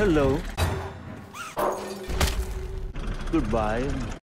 Hello. Goodbye.